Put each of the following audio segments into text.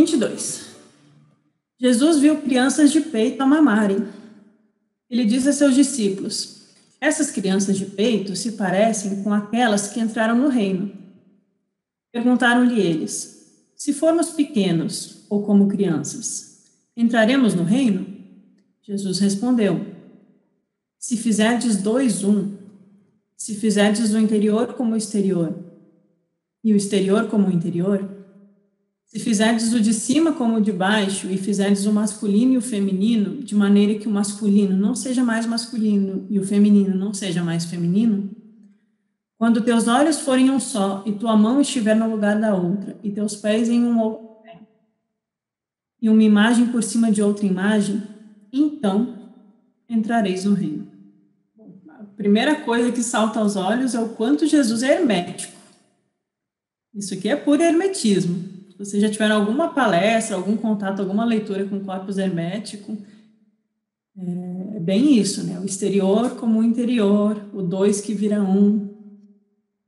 22. Jesus viu crianças de peito a mamarem. Ele disse a seus discípulos: Essas crianças de peito se parecem com aquelas que entraram no reino. Perguntaram-lhe eles: Se formos pequenos ou como crianças, entraremos no reino? Jesus respondeu: Se fizerdes dois um, se fizerdes o interior como o exterior, e o exterior como o interior, se fizerdes o de cima como o de baixo, e fizerdes o masculino e o feminino, de maneira que o masculino não seja mais masculino e o feminino não seja mais feminino, quando teus olhos forem um só, e tua mão estiver no lugar da outra, e teus pés em um outro pé, e uma imagem por cima de outra imagem, então entrareis no reino. A primeira coisa que salta aos olhos é o quanto Jesus é hermético. Isso aqui é puro hermetismo vocês já tiveram alguma palestra, algum contato, alguma leitura com corpus hermético, é, é bem isso, né? O exterior como o interior, o dois que vira um,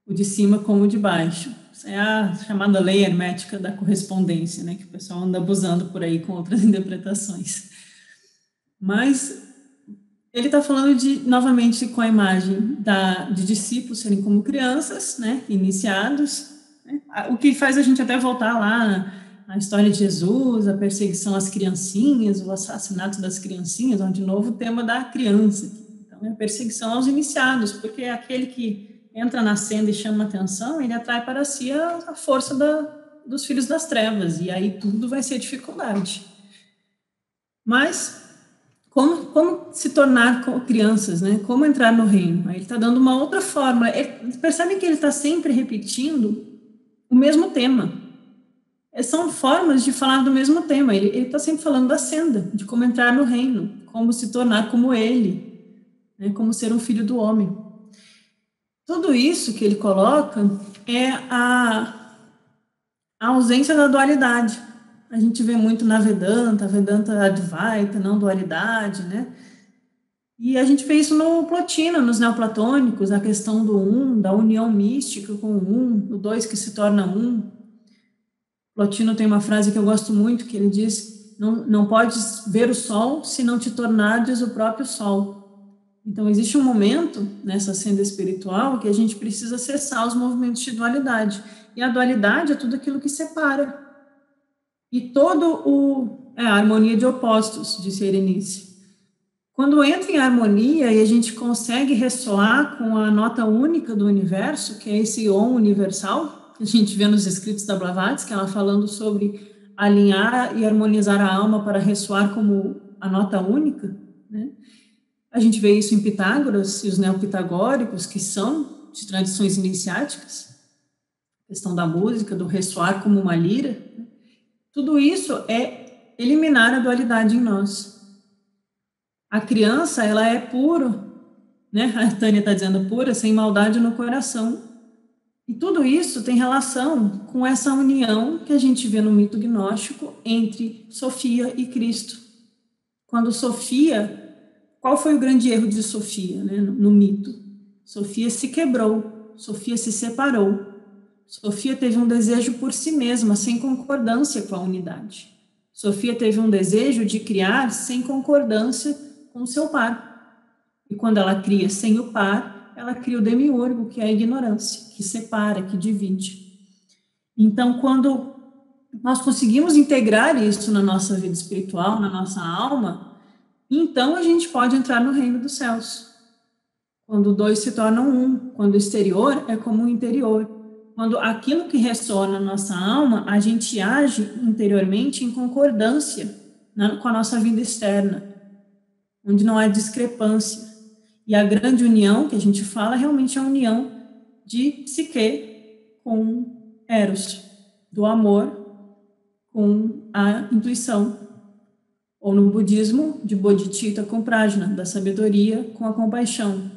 o de cima como o de baixo. Isso é a chamada lei hermética da correspondência, né? Que o pessoal anda abusando por aí com outras interpretações. Mas ele está falando de novamente com a imagem da, de discípulos serem como crianças, né? Iniciados o que faz a gente até voltar lá na história de Jesus, a perseguição às criancinhas, o assassinato das criancinhas, onde de novo o tema da criança. Então, é a perseguição aos iniciados, porque aquele que entra na senda e chama atenção, ele atrai para si a, a força da, dos filhos das trevas, e aí tudo vai ser dificuldade. Mas, como, como se tornar crianças, né? Como entrar no reino? Ele está dando uma outra forma. Ele, percebe que ele está sempre repetindo o mesmo tema. É, são formas de falar do mesmo tema. Ele está sempre falando da senda, de como entrar no reino, como se tornar como ele, né, como ser um filho do homem. Tudo isso que ele coloca é a, a ausência da dualidade. A gente vê muito na Vedanta, Vedanta Advaita, não dualidade, né? E a gente vê isso no Plotino, nos neoplatônicos, a questão do um, da união mística com o um, do dois que se torna um. Plotino tem uma frase que eu gosto muito, que ele diz, não, não podes ver o sol se não te tornares o próprio sol. Então, existe um momento nessa senda espiritual que a gente precisa cessar os movimentos de dualidade. E a dualidade é tudo aquilo que separa. E todo o... É a harmonia de opostos, disse Erenice. Quando entra em harmonia e a gente consegue ressoar com a nota única do universo, que é esse Om universal, que a gente vê nos escritos da Blavatsky, ela falando sobre alinhar e harmonizar a alma para ressoar como a nota única, né? A gente vê isso em Pitágoras e os neopitagóricos, que são de tradições iniciáticas, questão da música, do ressoar como uma lira. Né? Tudo isso é eliminar a dualidade em nós. A criança, ela é puro, né? A Tânia está dizendo pura, sem maldade no coração. E tudo isso tem relação com essa união que a gente vê no mito gnóstico entre Sofia e Cristo. Quando Sofia, qual foi o grande erro de Sofia, né, no, no mito? Sofia se quebrou, Sofia se separou. Sofia teve um desejo por si mesma, sem concordância com a unidade. Sofia teve um desejo de criar sem concordância com o seu par. E quando ela cria sem o par, ela cria o demiurgo, que é a ignorância, que separa, que divide. Então, quando nós conseguimos integrar isso na nossa vida espiritual, na nossa alma, então a gente pode entrar no reino dos céus. Quando dois se tornam um, quando o exterior é como o interior. Quando aquilo que ressona na nossa alma, a gente age interiormente em concordância com a nossa vida externa onde não há discrepância. E a grande união que a gente fala realmente é a união de psique com eros, do amor com a intuição. Ou no budismo, de bodhicitta com prajna, da sabedoria com a compaixão.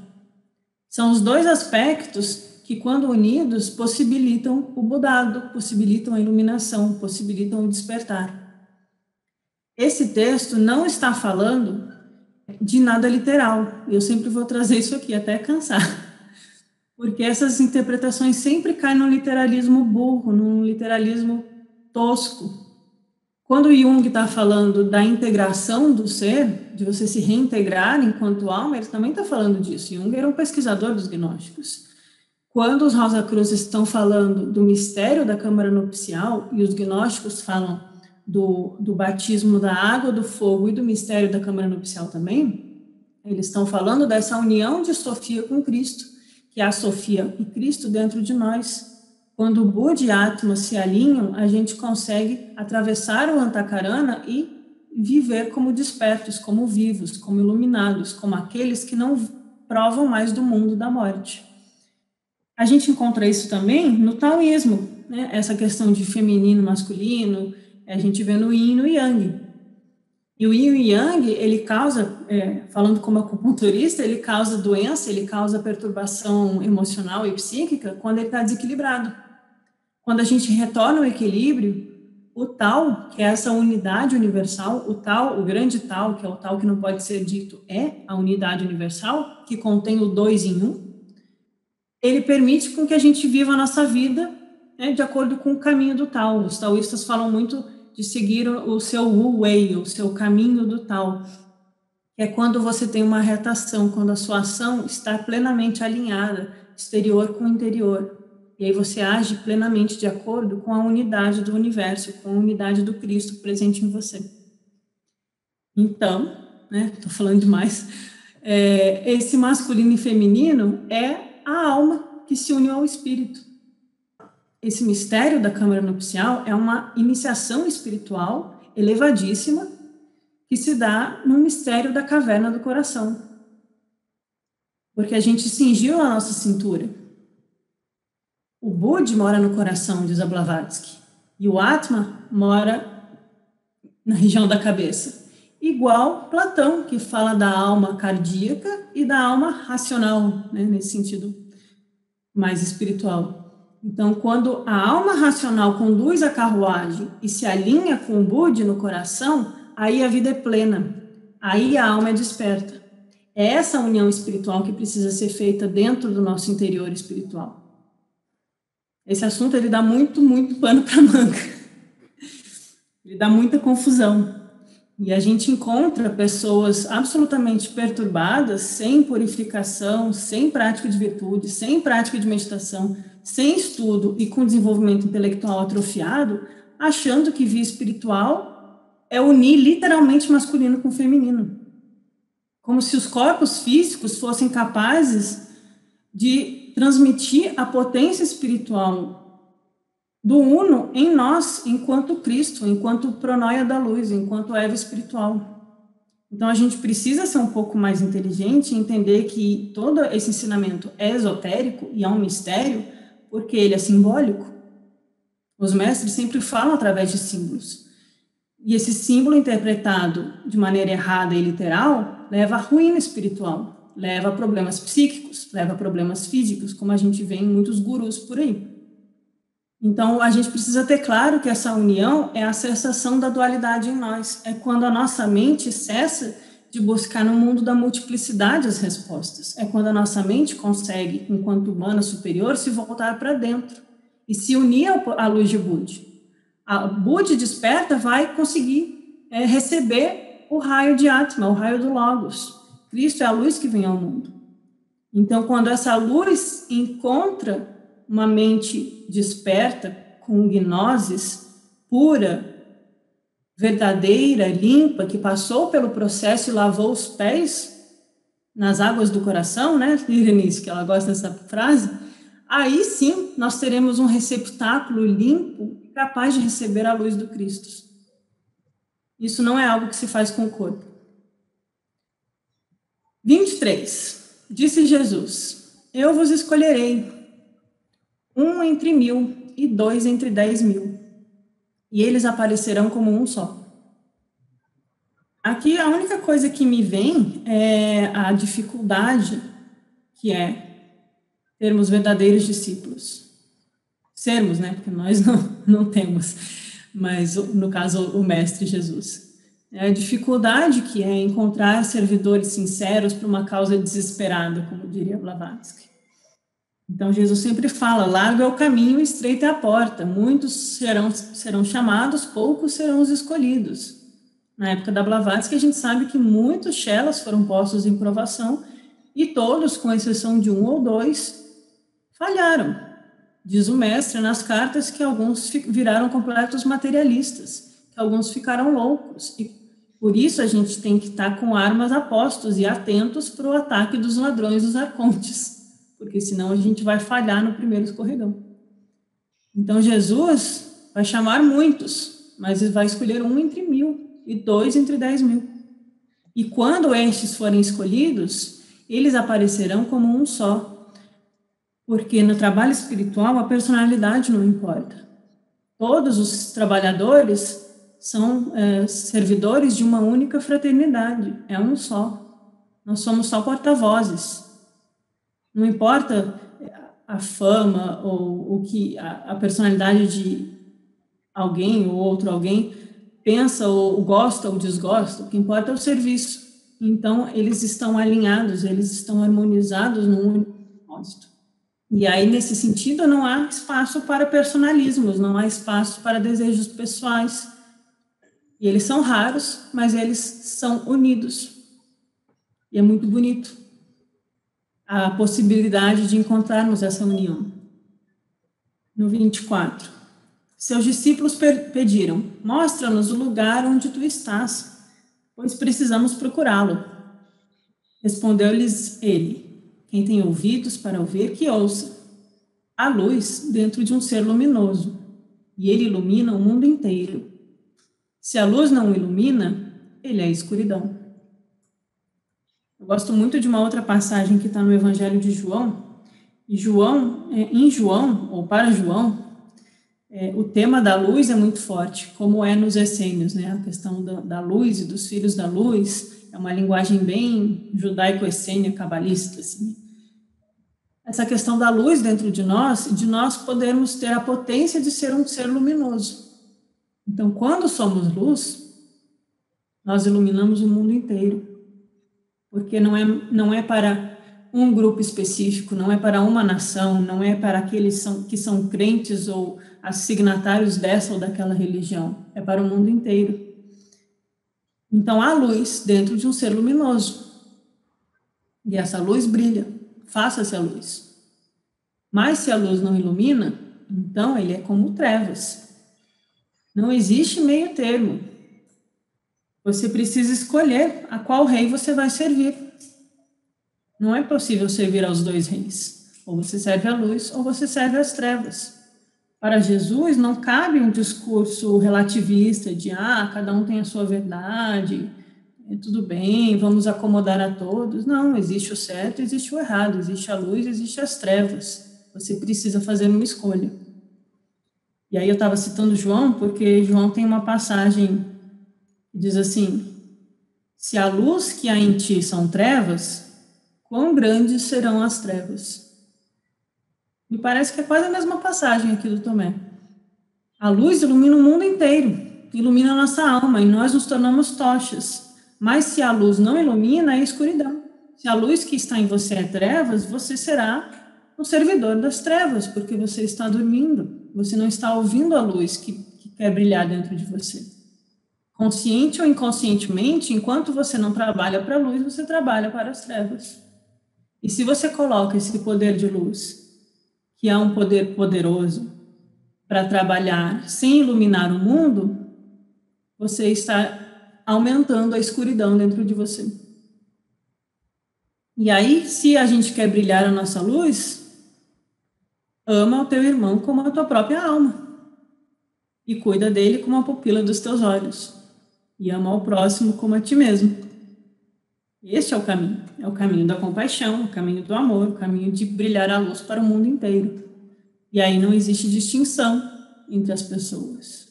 São os dois aspectos que, quando unidos, possibilitam o budado, possibilitam a iluminação, possibilitam o despertar. Esse texto não está falando de nada literal. Eu sempre vou trazer isso aqui até cansar. Porque essas interpretações sempre caem num literalismo burro, num literalismo tosco. Quando Jung está falando da integração do ser, de você se reintegrar enquanto alma, ele também está falando disso. Jung era um pesquisador dos gnósticos. Quando os Rosa Cruz estão falando do mistério da câmara nupcial, e os gnósticos falam do, do batismo da água, do fogo e do mistério da câmara nupcial também, eles estão falando dessa união de Sofia com Cristo, que é a Sofia e Cristo dentro de nós. Quando o Buda e Atma se alinham, a gente consegue atravessar o Antakarana e viver como despertos, como vivos, como iluminados, como aqueles que não provam mais do mundo da morte. A gente encontra isso também no taoísmo, né? essa questão de feminino, masculino, a gente vê no yin e no yang. E o yin e o yang, ele causa, é, falando como acupunturista, ele causa doença, ele causa perturbação emocional e psíquica quando ele está desequilibrado. Quando a gente retorna ao equilíbrio, o tal, que é essa unidade universal, o tal, o grande tal, que é o tal que não pode ser dito, é a unidade universal, que contém o dois em um, ele permite com que a gente viva a nossa vida né, de acordo com o caminho do tal. Os taoístas falam muito de seguir o seu wu wei, o seu caminho do tal, é quando você tem uma retação, quando a sua ação está plenamente alinhada, exterior com interior. E aí você age plenamente de acordo com a unidade do universo, com a unidade do Cristo presente em você. Então, né, estou falando demais, é, esse masculino e feminino é a alma que se une ao espírito. Esse mistério da câmara nupcial é uma iniciação espiritual elevadíssima que se dá no mistério da caverna do coração. Porque a gente cingiu a nossa cintura o Bud mora no coração, diz Blavatsky, e o Atma mora na região da cabeça. Igual Platão, que fala da alma cardíaca e da alma racional, né, nesse sentido mais espiritual. Então, quando a alma racional conduz a carruagem e se alinha com o Bud no coração, aí a vida é plena, aí a alma é desperta. É essa união espiritual que precisa ser feita dentro do nosso interior espiritual. Esse assunto ele dá muito, muito pano para manga. Ele dá muita confusão. E a gente encontra pessoas absolutamente perturbadas, sem purificação, sem prática de virtude, sem prática de meditação, sem estudo e com desenvolvimento intelectual atrofiado, achando que via espiritual é unir literalmente masculino com feminino. Como se os corpos físicos fossem capazes de transmitir a potência espiritual do Uno em nós, enquanto Cristo, enquanto pronoia da luz, enquanto Eva espiritual. Então a gente precisa ser um pouco mais inteligente e entender que todo esse ensinamento é esotérico e é um mistério, porque ele é simbólico. Os mestres sempre falam através de símbolos. E esse símbolo interpretado de maneira errada e literal leva à ruína espiritual leva a problemas psíquicos, leva a problemas físicos, como a gente vê em muitos gurus por aí. Então, a gente precisa ter claro que essa união é a cessação da dualidade em nós, é quando a nossa mente cessa de buscar no mundo da multiplicidade as respostas, é quando a nossa mente consegue, enquanto humana superior, se voltar para dentro e se unir à luz de Budi. A Budi desperta vai conseguir é, receber o raio de Atma, o raio do Logos, Cristo é a luz que vem ao mundo. Então, quando essa luz encontra uma mente desperta, com gnoses pura, verdadeira, limpa, que passou pelo processo e lavou os pés nas águas do coração, né, Irenice, que ela gosta dessa frase, aí sim nós teremos um receptáculo limpo capaz de receber a luz do Cristo. Isso não é algo que se faz com o corpo. 23. Disse Jesus: Eu vos escolherei, um entre mil e dois entre dez mil, e eles aparecerão como um só. Aqui a única coisa que me vem é a dificuldade que é termos verdadeiros discípulos. Sermos, né? Porque nós não, não temos, mas no caso o Mestre Jesus. É a dificuldade que é encontrar servidores sinceros para uma causa desesperada, como diria Blavatsky. Então, Jesus sempre fala: largo é o caminho, estreita é a porta. Muitos serão, serão chamados, poucos serão os escolhidos. Na época da Blavatsky, a gente sabe que muitos chelas foram postos em provação e todos, com exceção de um ou dois, falharam. Diz o mestre nas cartas que alguns viraram completos materialistas, que alguns ficaram loucos. E por isso a gente tem que estar com armas a postos e atentos para o ataque dos ladrões dos arcontes porque senão a gente vai falhar no primeiro escorregão. Então Jesus vai chamar muitos, mas vai escolher um entre mil e dois entre dez mil. E quando estes forem escolhidos, eles aparecerão como um só, porque no trabalho espiritual a personalidade não importa. Todos os trabalhadores são é, servidores de uma única fraternidade, é um só. Nós somos só porta-vozes. Não importa a fama ou o que a, a personalidade de alguém ou outro alguém pensa ou gosta ou desgosta, o que importa é o serviço. Então, eles estão alinhados, eles estão harmonizados num único propósito. E aí, nesse sentido, não há espaço para personalismos, não há espaço para desejos pessoais. E eles são raros, mas eles são unidos. E é muito bonito a possibilidade de encontrarmos essa união. No 24. Seus discípulos pediram: Mostra-nos o lugar onde tu estás, pois precisamos procurá-lo. Respondeu-lhes ele: Quem tem ouvidos para ouvir, que ouça. Há luz dentro de um ser luminoso, e ele ilumina o mundo inteiro. Se a luz não ilumina, ele é escuridão. Eu gosto muito de uma outra passagem que está no Evangelho de João. E João, é, em João, ou para João, é, o tema da luz é muito forte, como é nos essênios, né? A questão da, da luz e dos filhos da luz é uma linguagem bem judaico-essênia, cabalista, assim. Essa questão da luz dentro de nós, de nós podermos ter a potência de ser um ser luminoso. Então, quando somos luz, nós iluminamos o mundo inteiro porque não é, não é para um grupo específico, não é para uma nação, não é para aqueles são, que são crentes ou assignatários dessa ou daquela religião, é para o mundo inteiro. Então há luz dentro de um ser luminoso. E essa luz brilha, faça-se a luz. Mas se a luz não ilumina, então ele é como trevas. Não existe meio termo. Você precisa escolher a qual rei você vai servir. Não é possível servir aos dois reis. Ou você serve à luz, ou você serve às trevas. Para Jesus, não cabe um discurso relativista de, ah, cada um tem a sua verdade, é tudo bem, vamos acomodar a todos. Não, existe o certo, existe o errado, existe a luz, existe as trevas. Você precisa fazer uma escolha. E aí eu estava citando João, porque João tem uma passagem diz assim: Se a luz que há em ti são trevas, quão grandes serão as trevas? Me parece que é quase a mesma passagem aqui do Tomé. A luz ilumina o mundo inteiro, ilumina a nossa alma e nós nos tornamos tochas. Mas se a luz não ilumina, é escuridão. Se a luz que está em você é trevas, você será um servidor das trevas, porque você está dormindo, você não está ouvindo a luz que, que quer brilhar dentro de você. Consciente ou inconscientemente, enquanto você não trabalha para a luz, você trabalha para as trevas. E se você coloca esse poder de luz, que é um poder poderoso, para trabalhar sem iluminar o mundo, você está aumentando a escuridão dentro de você. E aí, se a gente quer brilhar a nossa luz, ama o teu irmão como a tua própria alma e cuida dele como a pupila dos teus olhos e amar o próximo como a ti mesmo. Este é o caminho. É o caminho da compaixão, o caminho do amor, o caminho de brilhar a luz para o mundo inteiro. E aí não existe distinção entre as pessoas.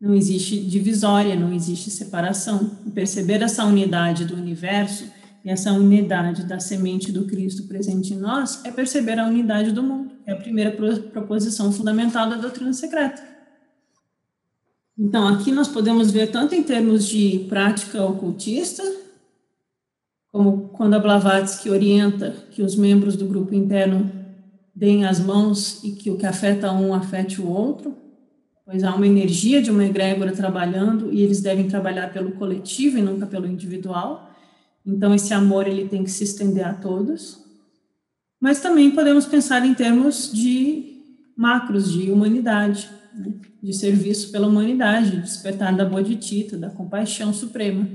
Não existe divisória, não existe separação. E perceber essa unidade do universo e essa unidade da semente do Cristo presente em nós é perceber a unidade do mundo. É a primeira proposição fundamental da doutrina secreta. Então, aqui nós podemos ver tanto em termos de prática ocultista, como quando a Blavatsky orienta que os membros do grupo interno deem as mãos e que o que afeta um afete o outro, pois há uma energia de uma egrégora trabalhando e eles devem trabalhar pelo coletivo e nunca pelo individual. Então esse amor ele tem que se estender a todos. Mas também podemos pensar em termos de macros de humanidade, né? de serviço pela humanidade, despertar da bodhicitta, da compaixão suprema.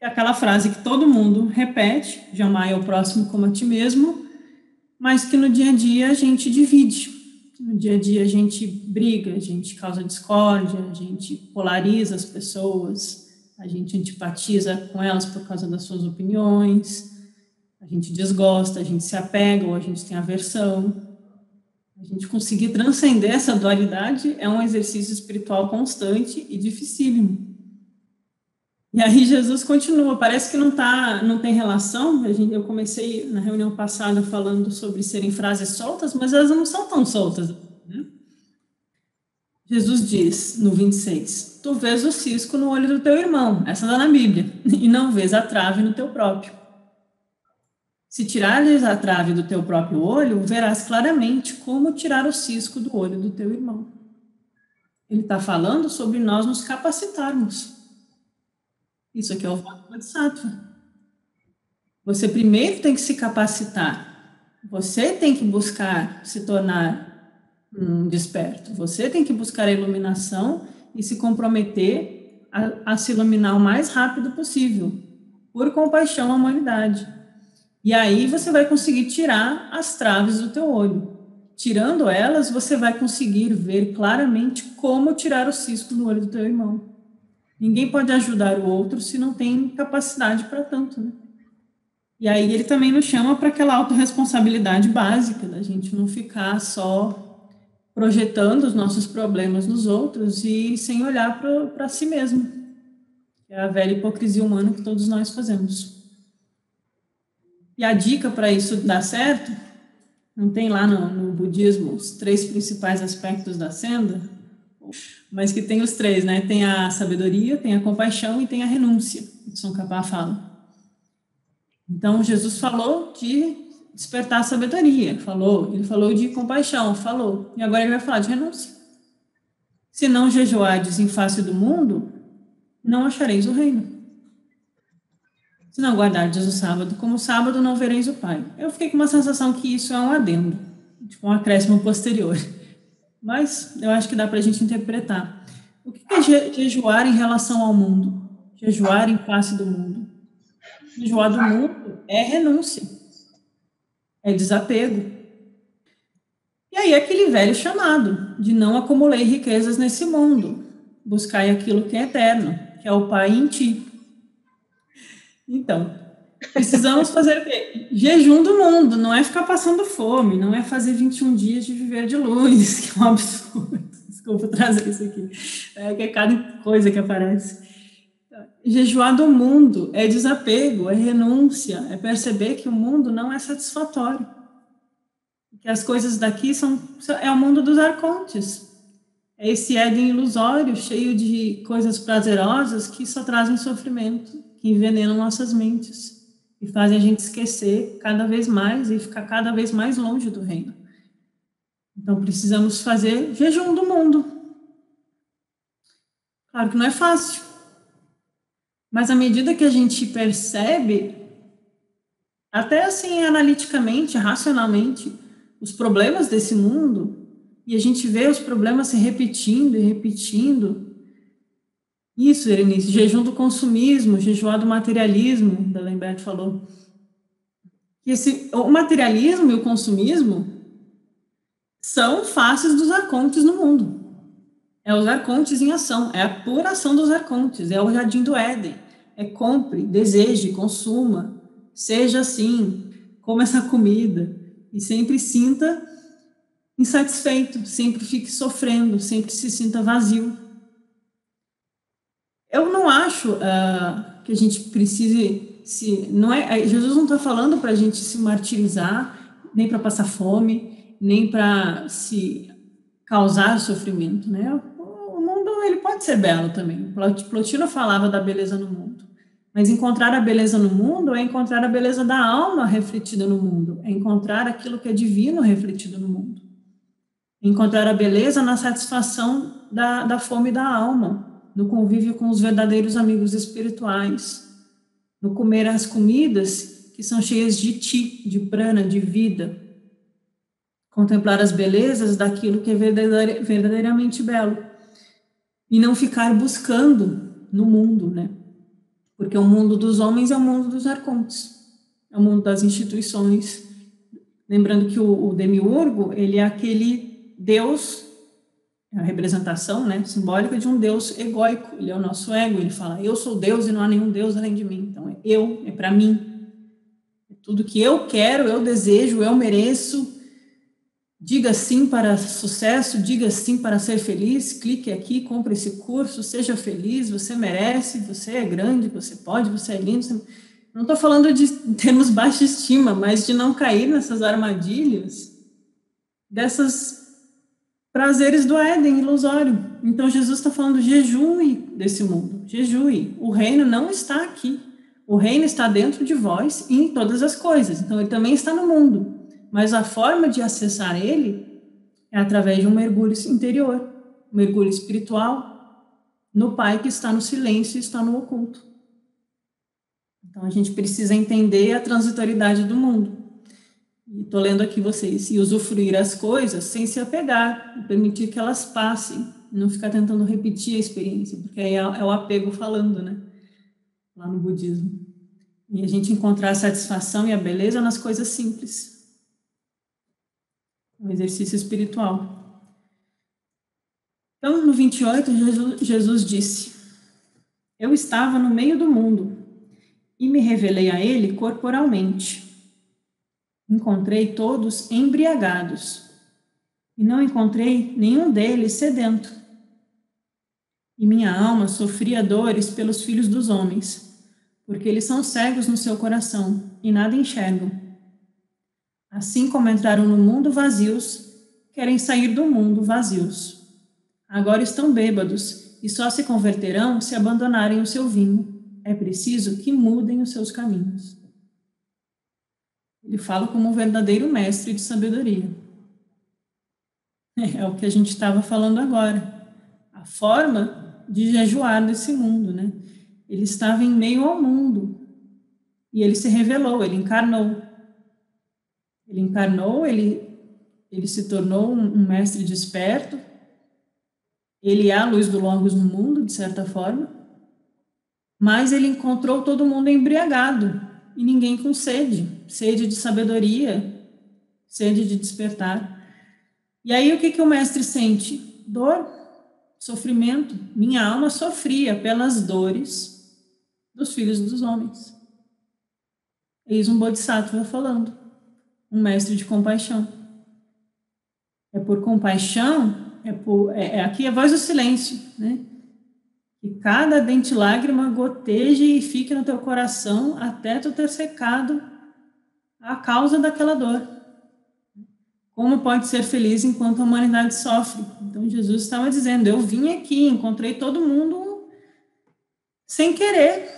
É aquela frase que todo mundo repete, jamais é o próximo como a ti mesmo, mas que no dia a dia a gente divide. No dia a dia a gente briga, a gente causa discórdia, a gente polariza as pessoas, a gente antipatiza com elas por causa das suas opiniões, a gente desgosta, a gente se apega ou a gente tem aversão. A gente conseguir transcender essa dualidade é um exercício espiritual constante e dificílimo. E aí Jesus continua, parece que não tá, não tem relação. Eu comecei na reunião passada falando sobre serem frases soltas, mas elas não são tão soltas. Né? Jesus diz no 26: Tu vês o cisco no olho do teu irmão, essa está na Bíblia, e não vês a trave no teu próprio. Se tirares a trave do teu próprio olho, verás claramente como tirar o cisco do olho do teu irmão. Ele está falando sobre nós nos capacitarmos isso aqui é o voto Bodhisattva. Você primeiro tem que se capacitar. Você tem que buscar se tornar um desperto. Você tem que buscar a iluminação e se comprometer a, a se iluminar o mais rápido possível, por compaixão à humanidade. E aí você vai conseguir tirar as traves do teu olho. Tirando elas, você vai conseguir ver claramente como tirar o cisco do olho do teu irmão. Ninguém pode ajudar o outro se não tem capacidade para tanto, né? E aí ele também nos chama para aquela autorresponsabilidade básica, da gente não ficar só projetando os nossos problemas nos outros e sem olhar para si mesmo. É a velha hipocrisia humana que todos nós fazemos. E a dica para isso dar certo, não tem lá no, no budismo os três principais aspectos da senda? mas que tem os três, né? Tem a sabedoria, tem a compaixão e tem a renúncia. São Kapá fala. Então, Jesus falou de despertar a sabedoria, falou. Ele falou de compaixão, falou. E agora ele vai falar de renúncia. Se não jejuardes em face do mundo, não achareis o reino. Se não guardardes o sábado como sábado, não vereis o Pai. Eu fiquei com uma sensação que isso é um adendo, tipo um acréscimo posterior mas eu acho que dá para a gente interpretar. O que é jejuar em relação ao mundo? Jejuar em face do mundo. Jejuar do mundo é renúncia, é desapego. E aí aquele velho chamado de não acumulei riquezas nesse mundo, buscai aquilo que é eterno, que é o Pai em ti. Então, Precisamos fazer o quê? Jejum do mundo, não é ficar passando fome, não é fazer 21 dias de viver de luz, que é um absurdo. Desculpa trazer isso aqui. É que é cada coisa que aparece. Jejuar do mundo é desapego, é renúncia, é perceber que o mundo não é satisfatório. Que as coisas daqui são é o mundo dos arcontes. É esse Éden ilusório, cheio de coisas prazerosas que só trazem sofrimento, que envenenam nossas mentes e fazem a gente esquecer cada vez mais e ficar cada vez mais longe do reino. Então precisamos fazer jejum do mundo. Claro que não é fácil. Mas à medida que a gente percebe, até assim analiticamente, racionalmente, os problemas desse mundo, e a gente vê os problemas se repetindo e repetindo, isso, Erenice, jejum do consumismo, jejuar do materialismo, da Lembert falou. Esse, o materialismo e o consumismo são faces dos arcontes no mundo. É os arcontes em ação, é a pura ação dos arcontes, é o jardim do Éden. É compre, deseje, consuma, seja assim, coma essa comida e sempre sinta insatisfeito, sempre fique sofrendo, sempre se sinta vazio. Eu não acho uh, que a gente precise se não é Jesus não está falando para a gente se martirizar nem para passar fome nem para se causar sofrimento, né? O mundo ele pode ser belo também. Plotino falava da beleza no mundo, Mas encontrar a beleza no mundo é encontrar a beleza da alma refletida no mundo, é encontrar aquilo que é divino refletido no mundo. Encontrar a beleza na satisfação da, da fome da alma, no convívio com os verdadeiros amigos espirituais, no comer as comidas que são cheias de ti, de prana, de vida. Contemplar as belezas daquilo que é verdadeiramente belo. E não ficar buscando no mundo, né? Porque o mundo dos homens é o mundo dos arcontes, é o mundo das instituições. Lembrando que o, o demiurgo, ele é aquele Deus, a representação né, simbólica de um Deus egóico, ele é o nosso ego, ele fala, eu sou Deus e não há nenhum Deus além de mim. Então, é eu, é para mim. É tudo que eu quero, eu desejo, eu mereço, Diga sim para sucesso, diga sim para ser feliz, clique aqui, compre esse curso, seja feliz, você merece, você é grande, você pode, você é lindo. Você... Não estou falando de termos baixa estima, mas de não cair nessas armadilhas, dessas prazeres do Éden ilusório. Então Jesus está falando jejue desse mundo, jejue. O reino não está aqui. O reino está dentro de vós e em todas as coisas. Então ele também está no mundo. Mas a forma de acessar ele é através de um mergulho interior, um mergulho espiritual no Pai que está no silêncio e está no oculto. Então a gente precisa entender a transitoriedade do mundo. Estou lendo aqui vocês. E usufruir as coisas sem se apegar, permitir que elas passem, não ficar tentando repetir a experiência, porque aí é, é o apego falando, né? Lá no budismo. E a gente encontrar a satisfação e a beleza nas coisas simples um exercício espiritual. Então, no 28, Jesus, Jesus disse: Eu estava no meio do mundo e me revelei a ele corporalmente. Encontrei todos embriagados e não encontrei nenhum deles sedento. E minha alma sofria dores pelos filhos dos homens, porque eles são cegos no seu coração e nada enxergam Assim como entraram no mundo vazios, querem sair do mundo vazios. Agora estão bêbados e só se converterão se abandonarem o seu vinho. É preciso que mudem os seus caminhos. Ele fala como um verdadeiro mestre de sabedoria. É, o que a gente estava falando agora. A forma de jejuar nesse mundo, né? Ele estava em meio ao mundo e ele se revelou, ele encarnou. Ele encarnou, ele, ele se tornou um, mestre desperto, ele é a luz do Logos no mundo, de certa forma, mas ele encontrou todo mundo embriagado e ninguém com sede, sede de sabedoria, sede de despertar. E aí o que, que o mestre sente? Dor, sofrimento. Minha alma sofria pelas dores dos filhos dos homens. Eis um Bodhisattva falando um mestre de compaixão. É por compaixão, é, por, é, é aqui a voz do silêncio, né? Que cada dente lágrima goteje e fique no teu coração até tu ter secado a causa daquela dor. Como pode ser feliz enquanto a humanidade sofre? Então Jesus estava dizendo: Eu vim aqui, encontrei todo mundo sem querer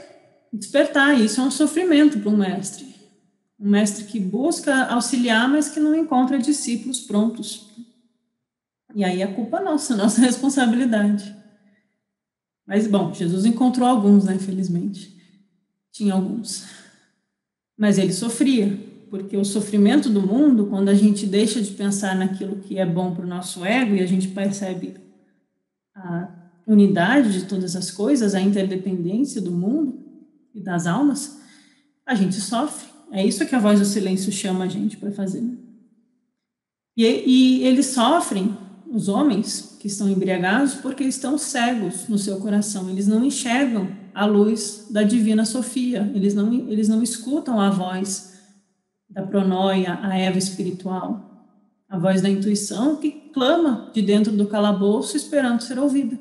despertar. Isso é um sofrimento para um mestre. Um mestre que busca auxiliar, mas que não encontra discípulos prontos. E aí é culpa nossa, nossa responsabilidade. Mas, bom, Jesus encontrou alguns, né, infelizmente. Tinha alguns. Mas ele sofria, porque o sofrimento do mundo, quando a gente deixa de pensar naquilo que é bom para o nosso ego e a gente percebe a unidade de todas as coisas, a interdependência do mundo e das almas, a gente sofre. É isso que a voz do silêncio chama a gente para fazer. Né? E, e eles sofrem, os homens que estão embriagados, porque estão cegos no seu coração. Eles não enxergam a luz da divina Sofia. Eles não, eles não escutam a voz da pronoia, a Eva espiritual, a voz da intuição que clama de dentro do calabouço esperando ser ouvida.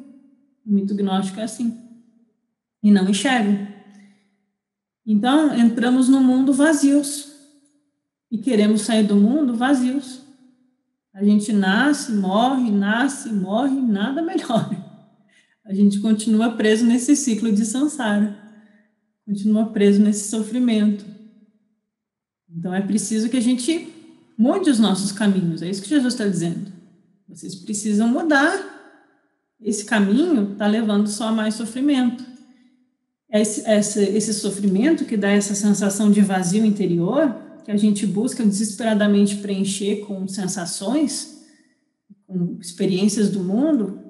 O mito gnóstico é assim. E não enxergam. Então, entramos no mundo vazios e queremos sair do mundo vazios. A gente nasce, morre, nasce, morre, nada melhor. A gente continua preso nesse ciclo de samsara, continua preso nesse sofrimento. Então é preciso que a gente mude os nossos caminhos, é isso que Jesus está dizendo. Vocês precisam mudar. Esse caminho está levando só a mais sofrimento. Esse, esse, esse sofrimento que dá essa sensação de vazio interior, que a gente busca desesperadamente preencher com sensações, com experiências do mundo,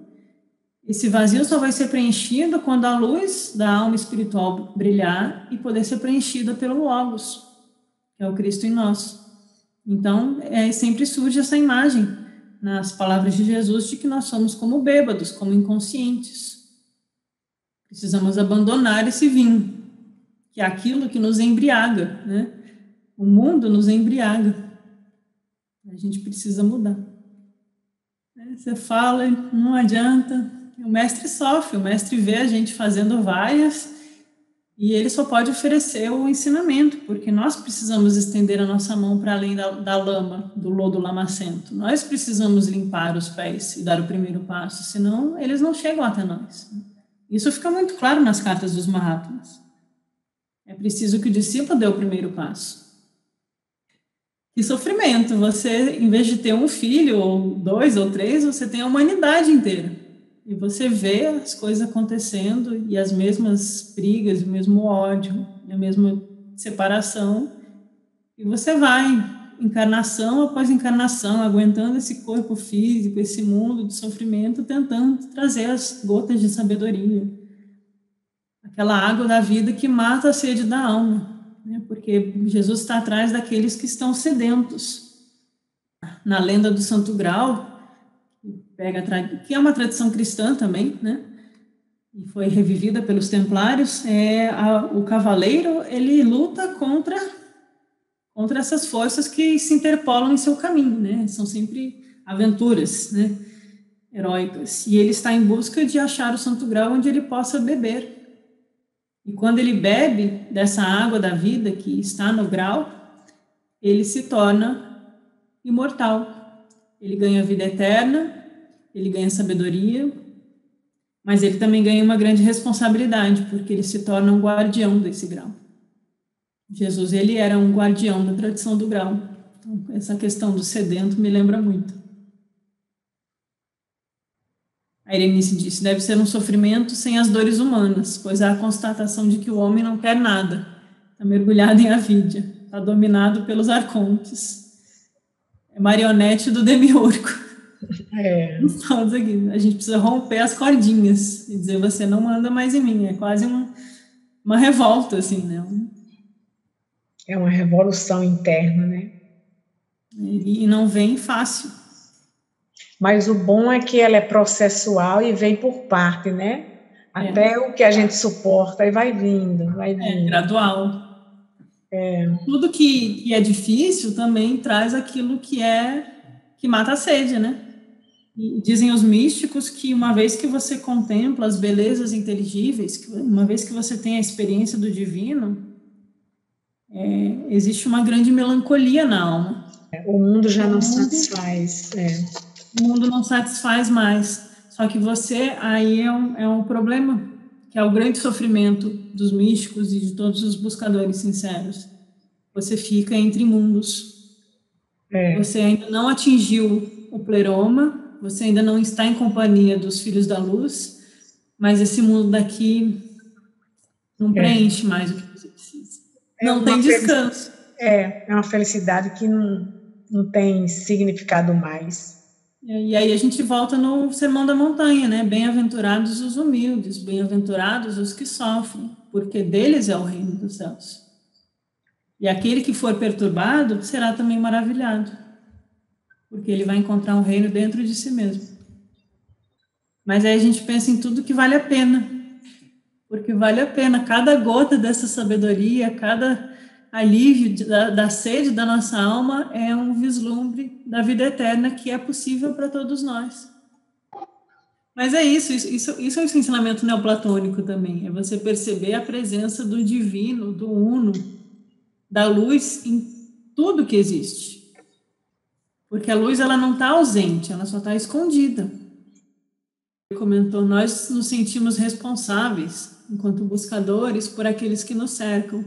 esse vazio só vai ser preenchido quando a luz da alma espiritual brilhar e poder ser preenchida pelo Logos, que é o Cristo em nós. Então, é, sempre surge essa imagem nas palavras de Jesus de que nós somos como bêbados, como inconscientes. Precisamos abandonar esse vinho, que é aquilo que nos embriaga, né? O mundo nos embriaga. A gente precisa mudar. Você fala, não adianta, o mestre sofre, o mestre vê a gente fazendo vaias e ele só pode oferecer o ensinamento, porque nós precisamos estender a nossa mão para além da, da, lama, do lodo lamacento. Nós precisamos limpar os pés e dar o primeiro passo, senão eles não chegam até nós. Isso fica muito claro nas cartas dos Mahatmas. É preciso que o discípulo dê o primeiro passo. Que sofrimento! Você, em vez de ter um filho, ou dois, ou três, você tem a humanidade inteira. E você vê as coisas acontecendo e as mesmas brigas, o mesmo ódio, a mesma separação. E você vai, encarnação após encarnação, aguentando esse corpo físico, esse mundo de sofrimento, tentando trazer as gotas de sabedoria. Aquela água da vida que mata a sede da alma. Né? Porque Jesus está atrás daqueles que estão sedentos. Na lenda do Santo Grau, que é uma tradição cristã também, né? E foi revivida pelos templários. É a, o cavaleiro ele luta contra contra essas forças que se interpolam em seu caminho, né? São sempre aventuras, né? Heróicas. E ele está em busca de achar o Santo Grau onde ele possa beber. E quando ele bebe dessa água da vida que está no grau, ele se torna imortal. Ele ganha vida eterna ele ganha sabedoria, mas ele também ganha uma grande responsabilidade, porque ele se torna um guardião desse grau. Jesus, ele era um guardião da tradição do grau. Então, essa questão do sedento me lembra muito. A Irenice disse: deve ser um sofrimento sem as dores humanas, pois há a constatação de que o homem não quer nada, está mergulhado em avídia, está dominado pelos arcontes. É marionete do demiurgo. É. Todos aqui. A gente precisa romper as cordinhas e dizer você não manda mais em mim. É quase um, uma revolta, assim, né? É uma revolução interna, né? E, e não vem fácil. Mas o bom é que ela é processual e vem por parte, né? É. Até é. o que a gente suporta e vai vindo, vai é, vindo. É, gradual. É. Tudo que, que é difícil também traz aquilo que é que mata a sede, né? E dizem os místicos que uma vez que você contempla as belezas inteligíveis, uma vez que você tem a experiência do divino, é, existe uma grande melancolia na alma. O mundo já não mundo, satisfaz. É. O mundo não satisfaz mais. Só que você aí é um, é um problema, que é o grande sofrimento dos místicos e de todos os buscadores sinceros. Você fica entre mundos. É. Você ainda não atingiu o pleroma, você ainda não está em companhia dos filhos da luz, mas esse mundo daqui não é. preenche mais o que você precisa. É não tem descanso. É, é uma felicidade que não, não tem significado mais. E aí a gente volta no Sermão da Montanha, né? Bem-aventurados os humildes, bem-aventurados os que sofrem, porque deles é o reino dos céus. E aquele que for perturbado será também maravilhado porque ele vai encontrar um reino dentro de si mesmo. Mas aí a gente pensa em tudo que vale a pena, porque vale a pena cada gota dessa sabedoria, cada alívio da, da sede da nossa alma é um vislumbre da vida eterna que é possível para todos nós. Mas é isso, isso, isso, é um ensinamento neoplatônico também, é você perceber a presença do divino, do uno, da luz em tudo que existe. Porque a luz ela não está ausente, ela só está escondida. Ele comentou, nós nos sentimos responsáveis enquanto buscadores, por aqueles que nos cercam.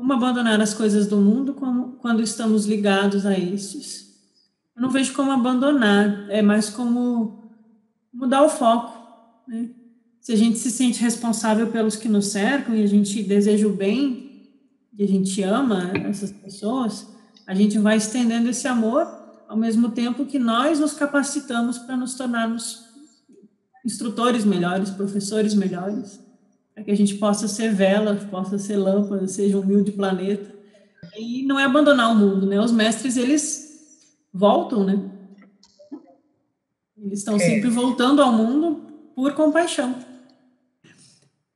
Como abandonar as coisas do mundo quando estamos ligados a estes? Eu não vejo como abandonar, é mais como mudar o foco. Né? Se a gente se sente responsável pelos que nos cercam e a gente deseja o bem e a gente ama essas pessoas, a gente vai estendendo esse amor ao mesmo tempo que nós nos capacitamos para nos tornarmos instrutores melhores, professores melhores, para que a gente possa ser vela, possa ser lâmpada, seja um humilde planeta. E não é abandonar o mundo, né? Os mestres, eles voltam, né? Eles estão é. sempre voltando ao mundo por compaixão.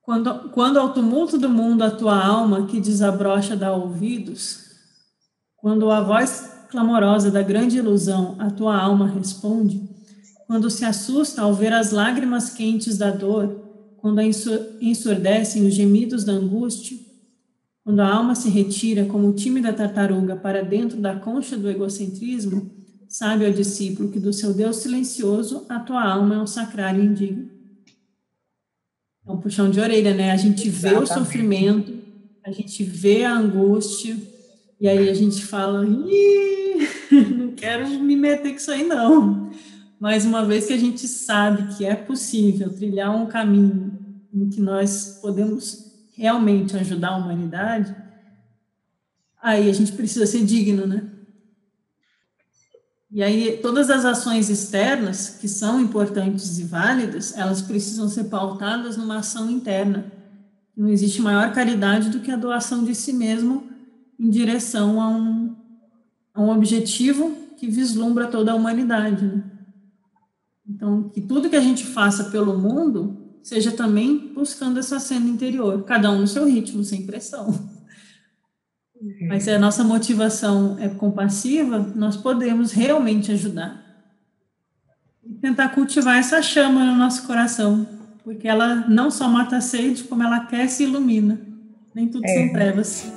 Quando, quando ao tumulto do mundo a tua alma que desabrocha dá ouvidos, quando a voz clamorosa da grande ilusão a tua alma responde, quando se assusta ao ver as lágrimas quentes da dor, quando ensurdecem os gemidos da angústia, quando a alma se retira como tímida tartaruga para dentro da concha do egocentrismo, sabe, ó discípulo, que do seu Deus silencioso a tua alma é um sacrário indigno. É um puxão de orelha, né? A gente Exatamente. vê o sofrimento, a gente vê a angústia, e aí a gente fala, não quero me meter com isso aí, não. Mas uma vez que a gente sabe que é possível trilhar um caminho em que nós podemos realmente ajudar a humanidade, aí a gente precisa ser digno, né? E aí todas as ações externas que são importantes e válidas, elas precisam ser pautadas numa ação interna. Não existe maior caridade do que a doação de si mesmo em direção a um, a um objetivo que vislumbra toda a humanidade. Né? Então, que tudo que a gente faça pelo mundo seja também buscando essa cena interior, cada um no seu ritmo, sem pressão. Uhum. Mas se a nossa motivação é compassiva, nós podemos realmente ajudar. E tentar cultivar essa chama no nosso coração, porque ela não só mata a sede, como ela aquece e ilumina. Nem tudo é. são trevas.